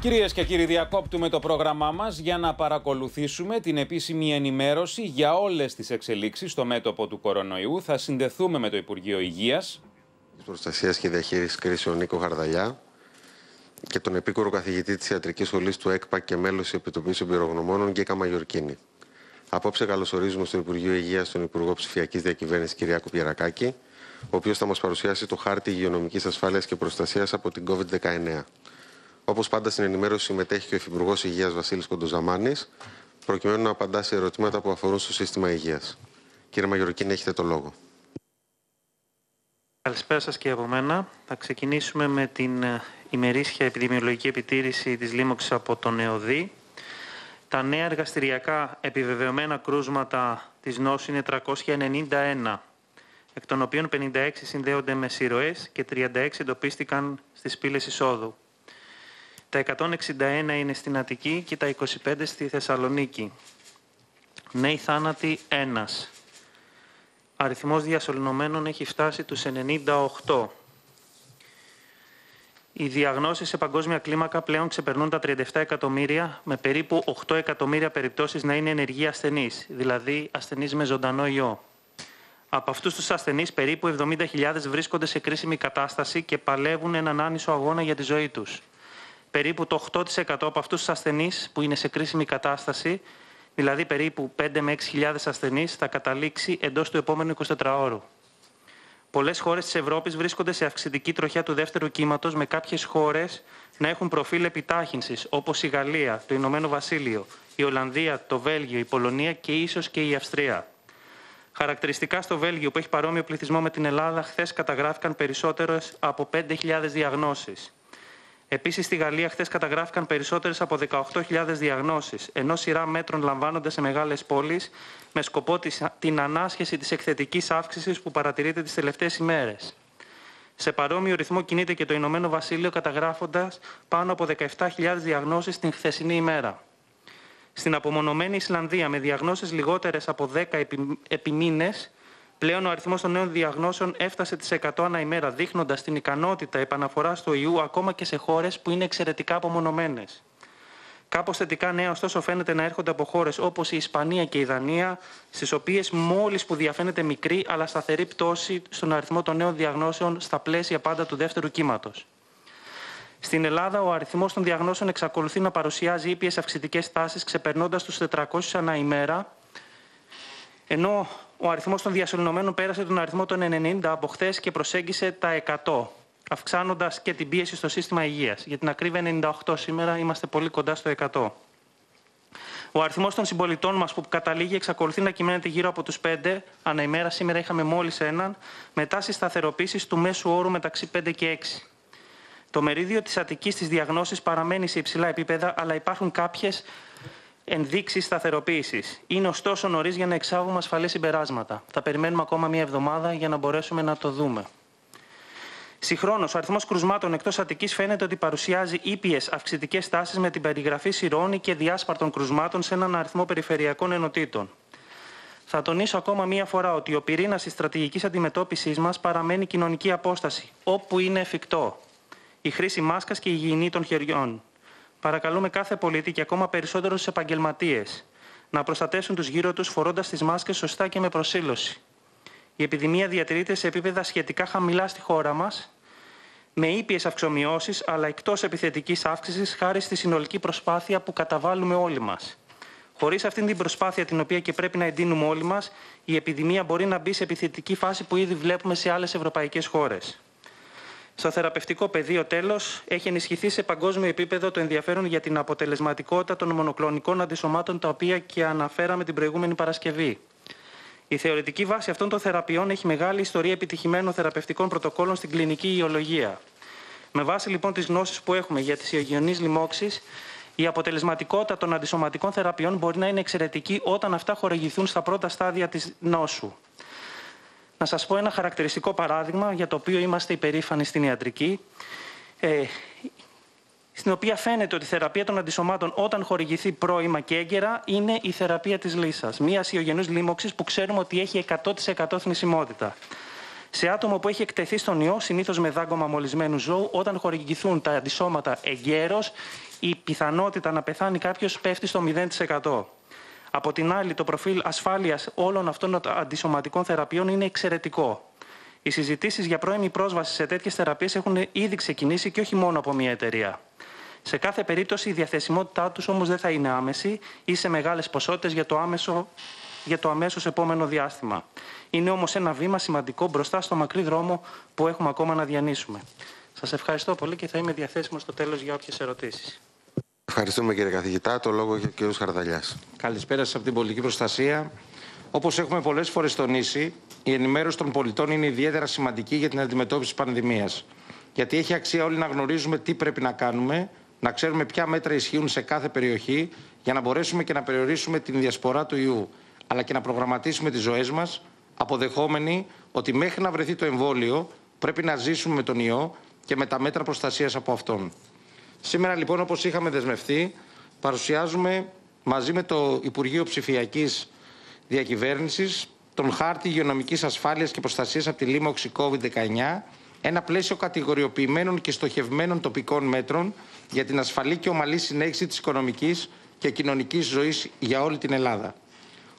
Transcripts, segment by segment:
Κυρίες και κύριοι, διακόπτουμε το πρόγραμμά μας για να παρακολουθήσουμε την επίσημη ενημέρωση για όλες τις εξελίξεις στο μέτωπο του κορονοϊού. Θα συνδεθούμε με το Υπουργείο Υγείας. Της Προστασίας και Διαχείρισης Κρίσεων Νίκο Χαρδαλιά και τον επίκουρο καθηγητή της Ιατρικής Σχολής του ΕΚΠΑ και μέλος της Επιτροπής Εμπειρογνωμόνων Γκέκα Μαγιορκίνη. Απόψε καλωσορίζουμε στο Υπουργείο Υγείας τον Υπουργό Ψηφιακής Διακυβέρνησης Κυριάκο Πιερακάκη, ο οποίος θα μας παρουσιάσει το χάρτη υγειονομικής ασφάλειας και προστασίας από την COVID-19. Όπως πάντα, στην ενημέρωση συμμετέχει και ο Υφυπουργός Υγείας Βασίλης Κοντοζαμάνης, προκειμένου να απαντά σε ερωτήματα που αφορούν στο σύστημα υγείας. Κύριε Μαγιορκίνη, έχετε το λόγο. Καλησπέρα σας και από μένα. Θα ξεκινήσουμε με την ε, ημερήσια επιδημιολογική επιτήρηση της λίμωξης από τον ΕΟΔΗ. Τα νέα εργαστηριακά επιβεβαιωμένα κρούσματα της νόσου είναι 391, εκ των οποίων 56 συνδέονται με σειροές και 36 εντοπίστηκαν στις πύλες εισόδου. Τα 161 είναι στην Αττική και τα 25 στη Θεσσαλονίκη. Νέοι θάνατοι 1. Αριθμός διασωληνωμένων έχει φτάσει τους 98. Οι διαγνώσεις σε παγκόσμια κλίμακα πλέον ξεπερνούν τα 37 εκατομμύρια, με περίπου 8 εκατομμύρια περιπτώσεις να είναι ενεργοί ασθενείς, δηλαδή ασθενείς με ζωντανό ιό. Από αυτούς τους ασθενείς, περίπου 70.000 βρίσκονται σε κρίσιμη κατάσταση και παλεύουν έναν άνισο αγώνα για τη ζωή τους περίπου το 8% από αυτούς τους ασθενείς που είναι σε κρίσιμη κατάσταση, δηλαδή περίπου 5 με 6.000 ασθενείς, θα καταλήξει εντός του επόμενου 24 ώρου. Πολλές χώρες της Ευρώπης βρίσκονται σε αυξητική τροχιά του δεύτερου κύματος, με κάποιες χώρες να έχουν προφίλ επιτάχυνσης, όπως η Γαλλία, το Ηνωμένο Βασίλειο, η Ολλανδία, το Βέλγιο, η Πολωνία και ίσως και η Αυστρία. Χαρακτηριστικά στο Βέλγιο, που έχει παρόμοιο πληθυσμό με την Ελλάδα, χθες καταγράφηκαν περισσότερες από 5.000 διαγνώσεις. Επίσης, στη Γαλλία χθες καταγράφηκαν περισσότερες από 18.000 διαγνώσεις, ενώ σειρά μέτρων λαμβάνονται σε μεγάλες πόλεις με σκοπό την ανάσχεση της εκθετικής αύξησης που παρατηρείται τις τελευταίες ημέρες. Σε παρόμοιο ρυθμό κινείται και το Ηνωμένο Βασίλειο καταγράφοντας πάνω από 17.000 διαγνώσεις την χθεσινή ημέρα. Στην απομονωμένη Ισλανδία, με διαγνώσεις λιγότερες από 10 επί, επί Πλέον ο αριθμός των νέων διαγνώσεων έφτασε τις 100 ανά ημέρα, δείχνοντας την ικανότητα επαναφοράς του ιού ακόμα και σε χώρες που είναι εξαιρετικά απομονωμένες. Κάπως θετικά νέα, ωστόσο, φαίνεται να έρχονται από χώρες όπως η Ισπανία και η Δανία, στις οποίες μόλις που διαφαίνεται μικρή αλλά σταθερή πτώση στον αριθμό των νέων διαγνώσεων στα πλαίσια πάντα του δεύτερου κύματος. Στην Ελλάδα, ο αριθμός των διαγνώσεων εξακολουθεί να παρουσιάζει ήπιες αυξητικές τάσεις, ξεπερνώντας τους 400 ανά ημέρα, ενώ ο αριθμός των διασωληνωμένων πέρασε τον αριθμό των 90 από χθες και προσέγγισε τα 100, αυξάνοντας και την πίεση στο σύστημα υγείας. Για την ακρίβεια, 98 σήμερα είμαστε πολύ κοντά στο 100. Ο αριθμός των συμπολιτών μας που καταλήγει εξακολουθεί να κυμαίνεται γύρω από τους 5. Ανά ημέρα σήμερα είχαμε μόλις έναν, με τάση σταθεροποίηση του μέσου όρου μεταξύ 5 και 6. Το μερίδιο της Αττικής της διαγνώσης παραμένει σε υψηλά επίπεδα, αλλά υπάρχουν κάποιες ενδείξεις σταθεροποίησης. Είναι ωστόσο νωρίς για να εξάγουμε ασφαλή συμπεράσματα. Θα περιμένουμε ακόμα μία εβδομάδα για να μπορέσουμε να το δούμε. Συγχρόνως, ο αριθμός κρουσμάτων εκτός Αττικής φαίνεται ότι παρουσιάζει ήπιες αυξητικές τάσεις με την περιγραφή σειρών και διάσπαρτων κρουσμάτων σε έναν αριθμό περιφερειακών ενωτήτων. Θα τονίσω ακόμα μία φορά ότι ο πυρήνας της στρατηγικής αντιμετώπισης μας παραμένει κοινωνική απόσταση, όπου είναι εφικτό. Η χρήση μάσκας και η υγιεινή των χεριών. Παρακαλούμε κάθε πολίτη και ακόμα περισσότερο τους επαγγελματίες να προστατεύσουν τους γύρω τους φορώντας τις μάσκες σωστά και με προσήλωση. Η επιδημία διατηρείται σε επίπεδα σχετικά χαμηλά στη χώρα μας, με ήπιες αυξομοιώσεις αλλά εκτός επιθετικής αύξησης χάρη στη συνολική προσπάθεια που καταβάλουμε όλοι μας. Χωρίς αυτή την προσπάθεια, την οποία και πρέπει να εντείνουμε όλοι μας, η επιδημία μπορεί να μπει σε επιθετική φάση που ήδη βλέπουμε σε άλλες ευρωπαϊκές χώρες. Στο θεραπευτικό πεδίο, τέλος, έχει ενισχυθεί σε παγκόσμιο επίπεδο το ενδιαφέρον για την αποτελεσματικότητα των μονοκλονικών αντισωμάτων, τα οποία και αναφέραμε την προηγούμενη Παρασκευή. Η θεωρητική βάση αυτών των θεραπείων έχει μεγάλη ιστορία επιτυχημένων θεραπευτικών πρωτοκόλων στην κλινική ιολογία. Με βάση λοιπόν τις γνώσεις που έχουμε για τις υγιεινεί λοιμώξεις, η αποτελεσματικότητα των αντισωματικών θεραπείων μπορεί να είναι εξαιρετική όταν αυτά χορηγηθούν στα πρώτα στάδια της νόσου. Να σας πω ένα χαρακτηριστικό παράδειγμα για το οποίο είμαστε υπερήφανοι στην ιατρική, ε, στην οποία φαίνεται ότι η θεραπεία των αντισωμάτων όταν χορηγηθεί πρώιμα και έγκαιρα είναι η θεραπεία της λύσας. Μια ιογενούς λίμωξης που ξέρουμε ότι έχει 100% θνησιμότητα. σε άτομο που έχει εκτεθεί στον ιό, συνήθως με δάγκωμα μολυσμένου ζώου, όταν χορηγηθούν τα αντισώματα εγκαίρως, η πιθανότητα να πεθάνει κάποιος πέφτει στο 0%. Από την άλλη, το προφίλ ασφάλειας όλων αυτών των αντισωματικών θεραπείων είναι εξαιρετικό. Οι συζητήσεις για πρώιμη πρόσβαση σε τέτοιες θεραπείες έχουν ήδη ξεκινήσει και όχι μόνο από μία εταιρεία. Σε κάθε περίπτωση η διαθεσιμότητά τους όμως δεν θα είναι άμεση ή σε μεγάλες ποσότητες για το άμεσο για το αμέσως επόμενο διάστημα. Είναι όμως ένα βήμα σημαντικό μπροστά στο μακρύ δρόμο που έχουμε ακόμα να διανύσουμε. Σας ευχαριστώ πολύ και θα είμαι διαθέσιμος στο τέλος για όποιες ερωτήσεις. Ευχαριστούμε κύριε καθηγητά. Το λόγο έχει ο κύριος Χαρδαλιάς. Καλησπέρα σας από την πολιτική προστασία. Όπως έχουμε πολλές φορές τονίσει, η ενημέρωση των πολιτών είναι ιδιαίτερα σημαντική για την αντιμετώπιση της πανδημίας. Γιατί έχει αξία όλοι να γνωρίζουμε τι πρέπει να κάνουμε, να ξέρουμε ποια μέτρα ισχύουν σε κάθε περιοχή για να μπορέσουμε και να περιορίσουμε την διασπορά του ιού αλλά και να προγραμματίσουμε τις ζωές μας, αποδεχόμενοι ότι μέχρι να βρεθεί το εμβόλιο πρέπει να ζήσουμε με τον ιό και με τα μέτρα προστασίας από αυτόν. Σήμερα λοιπόν όπως είχαμε δεσμευτεί, παρουσιάζουμε μαζί με το Υπουργείο Ψηφιακής Διακυβέρνησης τον χάρτη υγειονομικής ασφάλειας και προστασίας από τη λίμωξη COVID-19, ένα πλαίσιο κατηγοριοποιημένων και στοχευμένων τοπικών μέτρων για την ασφαλή και ομαλή συνέχιση της οικονομικής και κοινωνικής ζωής για όλη την Ελλάδα.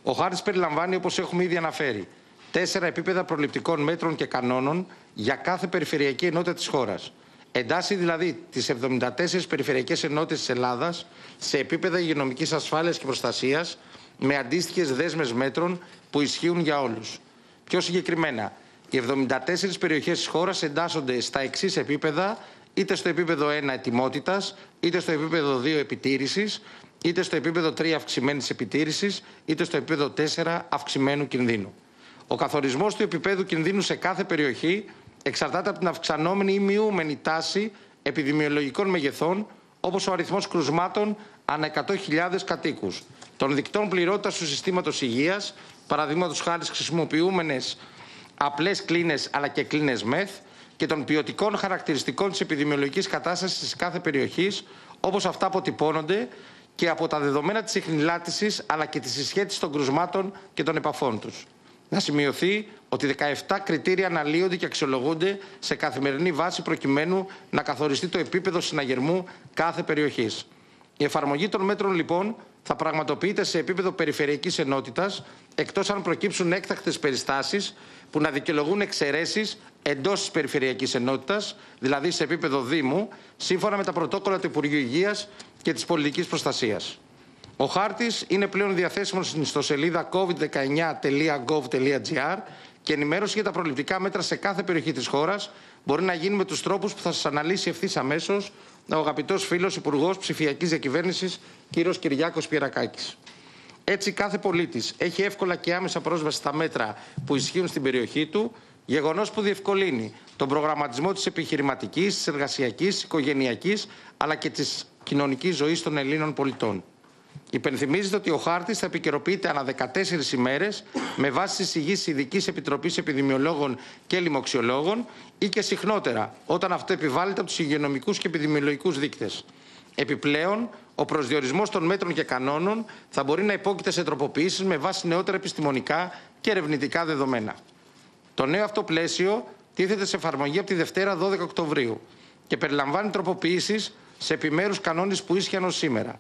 Ο χάρτης περιλαμβάνει, όπως έχουμε ήδη αναφέρει, τέσσερα επίπεδα προληπτικών μέτρων και κανόνων για κάθε περιφερειακή ενότητα της χώρας. Εντάσσει δηλαδή τις 74 περιφερειακές ενότητες της Ελλάδας σε επίπεδα υγειονομικής ασφάλειας και προστασίας με αντίστοιχες δέσμες μέτρων που ισχύουν για όλους. Πιο συγκεκριμένα, οι 74 περιοχές της χώρας εντάσσονται στα εξής επίπεδα, είτε στο επίπεδο 1 ετοιμότητας, είτε στο επίπεδο 2 επιτήρησης, είτε στο επίπεδο 3 αυξημένης επιτήρησης, είτε στο επίπεδο 4 αυξημένου κινδύνου. Ο καθορισμός του επίπεδου κινδύνου σε κάθε περιοχή εξαρτάται από την αυξανόμενη ή μειούμενη τάση επιδημιολογικών μεγεθών, όπως ο αριθμός κρουσμάτων ανά 100.000 κατοίκους, των δικτών πληρότητας του συστήματος υγείας, παραδείγματος χάρη χρησιμοποιούμενες απλές κλίνες αλλά και κλίνες μεθ, και των ποιοτικών χαρακτηριστικών της επιδημιολογικής κατάστασης της κάθε περιοχής, όπως αυτά αποτυπώνονται και από τα δεδομένα της εχνηλάτησης αλλά και της συσχέτισης των κρουσμάτων και των επαφών τους. Να σημειωθεί ότι 17 κριτήρια αναλύονται και αξιολογούνται σε καθημερινή βάση προκειμένου να καθοριστεί το επίπεδο συναγερμού κάθε περιοχής. Η εφαρμογή των μέτρων λοιπόν θα πραγματοποιείται σε επίπεδο περιφερειακής ενότητας εκτός αν προκύψουν έκτακτες περιστάσεις που να δικαιολογούν εξαιρέσεις εντός της περιφερειακής ενότητας, δηλαδή σε επίπεδο Δήμου, σύμφωνα με τα πρωτόκολλα του Υπουργείου Υγείας και της πολιτικής προστασίας. Ο χάρτης είναι πλέον διαθέσιμος στην ιστοσελίδα covid19.gov.gr και ενημέρωση για τα προληπτικά μέτρα σε κάθε περιοχή της χώρας μπορεί να γίνει με τους τρόπους που θα σας αναλύσει ευθύς αμέσως ο αγαπητός φίλος Υπουργός Ψηφιακής Διακυβέρνησης κ. Κυριάκος Πιερακάκης. Έτσι, κάθε πολίτης έχει εύκολα και άμεσα πρόσβαση στα μέτρα που ισχύουν στην περιοχή του, γεγονός που διευκολύνει τον προγραμματισμό της επιχειρηματικής, της εργασιακής, της οικογενειακής, αλλά και της κοινωνικής ζωής των Ελλήνων πολιτών. Υπενθυμίζεται ότι ο χάρτης θα επικαιροποιείται ανά 14 ημέρες με βάση τις εισηγήσει Ειδικής Επιτροπής Επιδημιολόγων και Λοιμοξιολόγων ή και συχνότερα, όταν αυτό επιβάλλεται από τους υγειονομικούς και επιδημιολογικούς δείκτες. Επιπλέον, ο προσδιορισμός των μέτρων και κανόνων θα μπορεί να υπόκειται σε τροποποιήσεις με βάση νεότερα επιστημονικά και ερευνητικά δεδομένα. Το νέο αυτό πλαίσιο τίθεται σε εφαρμογή από τη Δευτέρα 12 Οκτωβρίου και περιλαμβάνει τροποποιήσεις σε επιμέρους κανόνες που ίσχυαν ως σήμερα.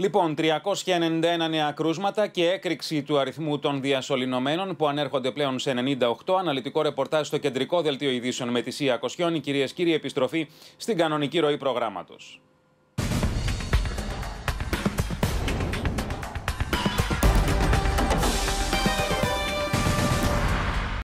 Λοιπόν, 391 νέα κρούσματα και έκρηξη του αριθμού των διασωληνωμένων που ανέρχονται πλέον σε 98. Αναλυτικό ρεπορτάζ στο κεντρικό δελτίο ειδήσεων με τη ΣΥΑ Κοσιόνη. Κυρίες και κύριοι, επιστροφή στην κανονική ροή προγράμματος.